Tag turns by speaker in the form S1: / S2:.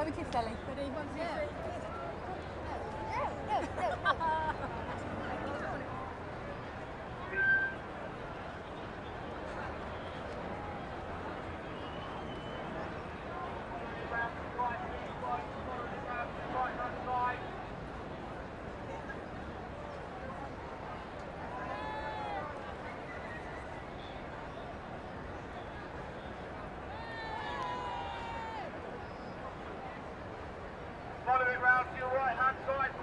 S1: Tabii ki select. But it was, yeah. No, no, no, no. You need to cross, you can do